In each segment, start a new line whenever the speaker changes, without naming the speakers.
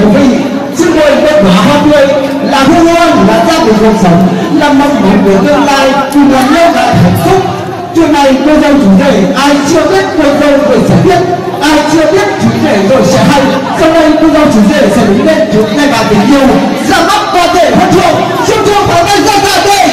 của mình xin mời kết quả hoa tươi, là hương ơn là gia đình cuộc sống. Là mong muốn của tương lai cùng là nhau lại hạnh phúc. Trưa nay, cô dâu chủ đề ai chưa biết cô dâu rồi sẽ biết. Ai chưa biết chủ đề rồi sẽ hay. Sau đây, cô dâu chủ đề sẽ đứng lên chúng, ngay vào tình yêu. Ra mắt có thể hân chuộng chúc chuộng vào tay ra ra đây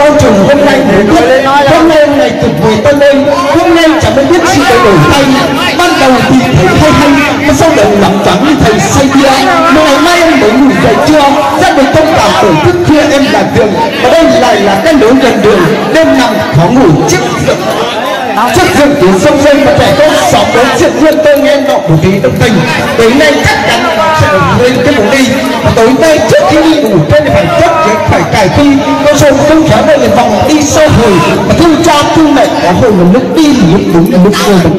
ông trùng hôm nay thời tiết hôm nay ngày tuyệt vời tân lên hôm nay chẳng ai biết gì để đổi thay ban đầu thì thấy hay hay mà sau đó lắm trắng như thầy say bia mà ngày mai em mới ngủ dậy chưa? Gia đình thông cảm bởi thức khuya em là đường và đây lại là cái lối gần đường đêm nằm khó ngủ. Chiếc trước rừng tuyến sông dây và trẻ con xóm đến chuyện riêng tôi nghe nọ của tí đồng tình tối nay chắc chắn sẽ lên cái vùng đi và tối nay trước khi đi ngủ trên phải chất để phải cải thi con không khéo là vòng đi sâu hồi và thương cha thương mẹ. Có hồi là lúc đi là lúc đúng là lúc vô một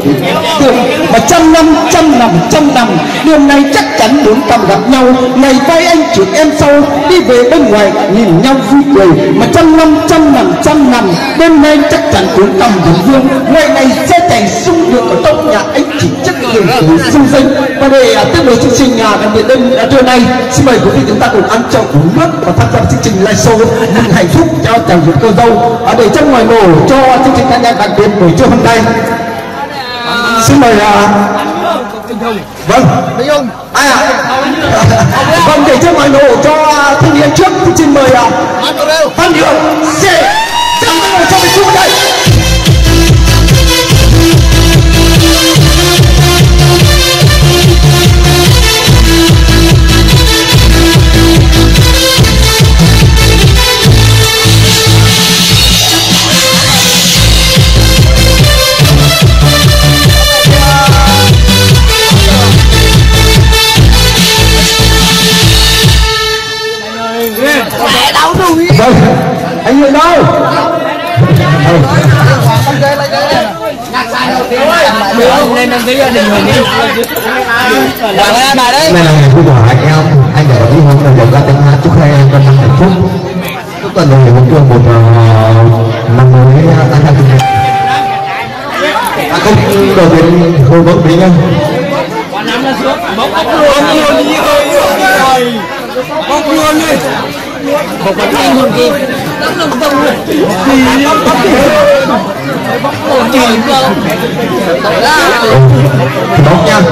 được và trăm năm trăm năm trăm năm đêm nay chắc chắn bốn cầm gặp nhau. Ngày vai anh trước em sau đi về bên ngoài nhìn nhau vui cười. Mà trăm năm trăm năm trăm năm đêm nay chắc chắn bốn cầm vẫn vương ngày này sẽ thành sung được ở trong nhà anh chỉ chất lượng của sung sinh và để à, tiếp nối chương trình nhà đặc biệt đêm à, trưa nay xin mời quý vị chúng ta cùng ăn chậu uống nước và tham gia chương trình live show mừng hạnh phúc cho chàng rể cô dâu uh, để trong ngoài nổ cho chương trình ca nhạc đặc biệt buổi trưa hôm nay. Xin mời uh, vâng ai ạ? Vâng để cho ngoài nổ cho thanh niên trước xin mời uh, phan đường sẽ chào mừng cho mình chung đây
nay là ngày vui của anh em anh để đi hôm nay ra tiếng hát chúc hai em con năm hạnh phúc. Chúc toàn thể một trường một ờ, năm mới an khang thịnh vượng à không đầu tiên hồi vững tí nha
bóc luôn. Đi ơi bóc luôn đi bóc còn anh hơn kia tấm lưng tông luôn bóc
bóc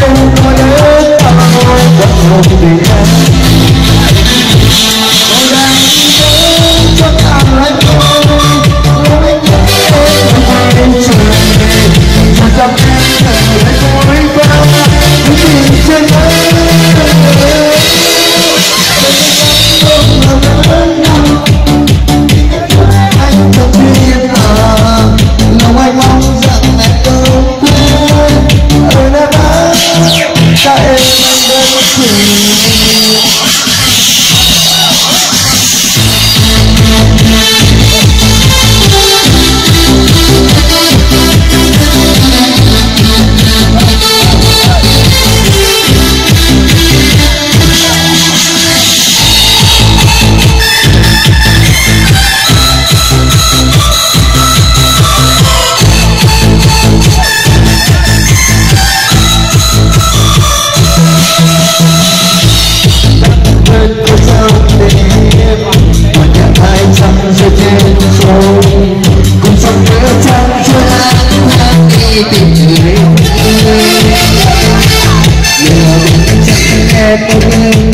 tao vẫn một tình em Tôi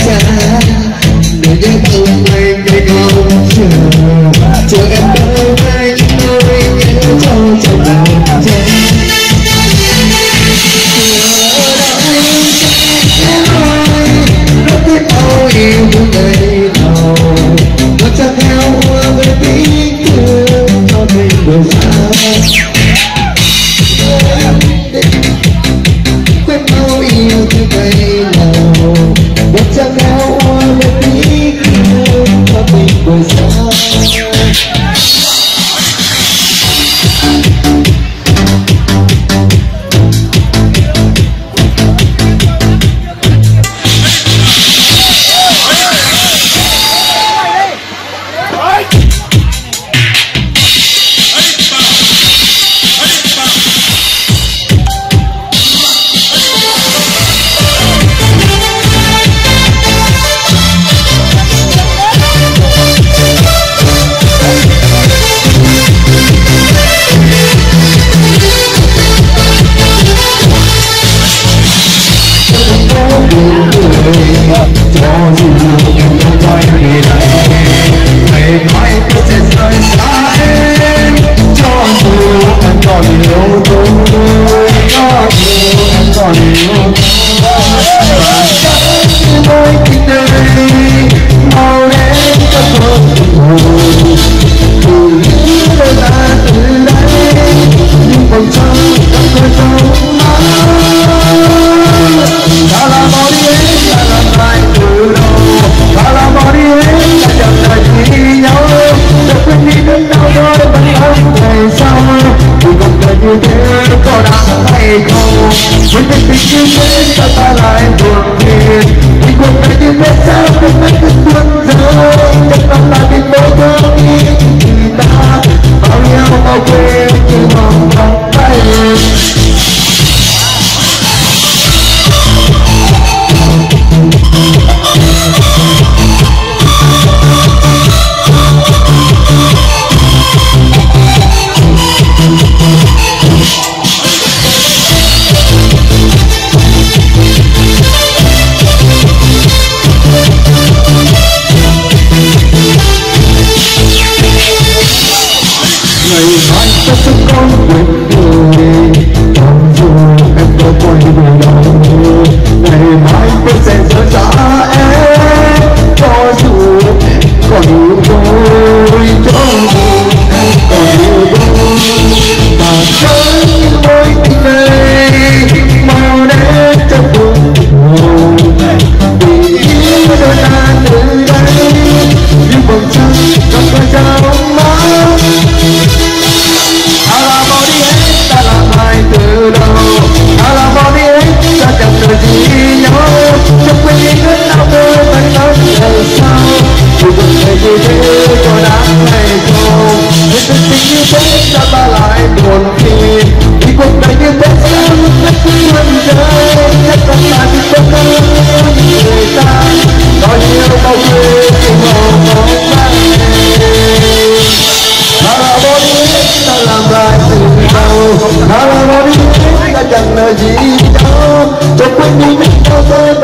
tiếng để đến ông anh ngày không chờ chờ em đâu anh ơi nhớ cho trong lòng they go When the pictures in the line were it. We go back in the south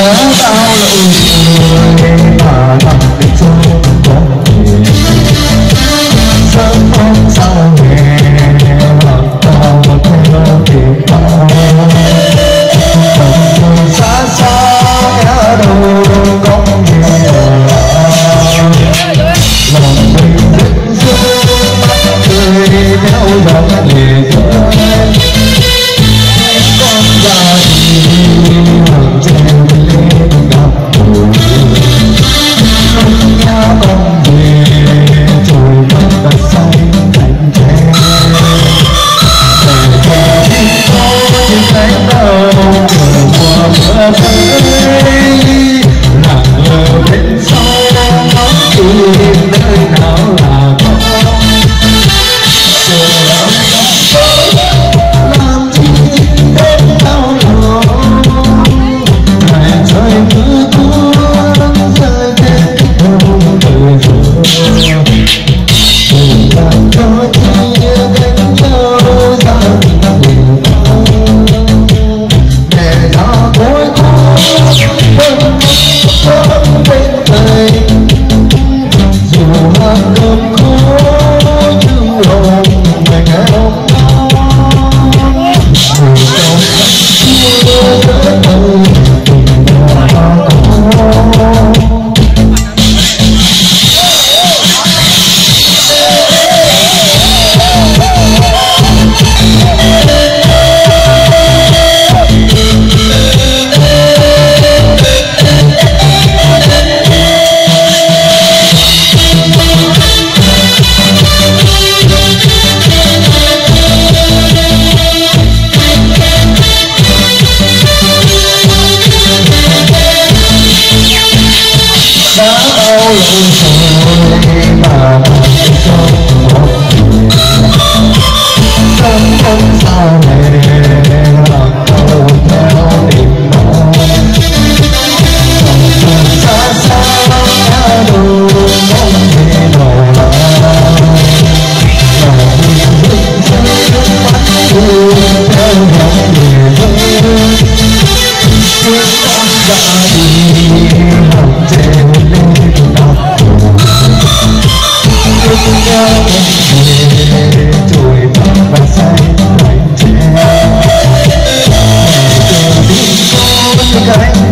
得到了什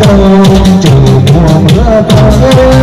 đâu trời mùa mưa tới